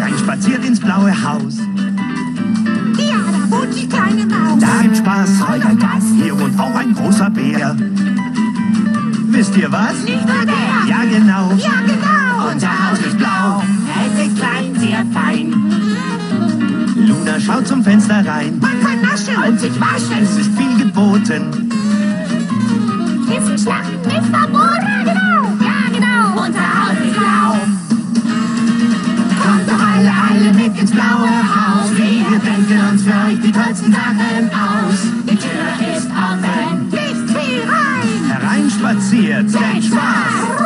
Reinspaziert ins blaue Haus. Ja, da wohnt die kleine Maus. Da gibt's Spaß. Holger Gast. Hier wohnt auch ein großer Bär. Wisst ihr was? Nicht nur der. Ja, genau. Ja, genau. Unser Haus ist blau. Es ist klein, sehr fein. Luna schaut zum Fenster rein. Man kann naschen und sich waschen. Es ist viel geboten. Stadt ist verboten. Ja, genau. Unser Haus ist blau. Kommt doch alle, alle mit ins blaue Haus. Wir denken uns für euch die tollsten Sachen aus. Die Tür ist offen. Nicht viel rein. Hereinspaziert. Seid Spaß.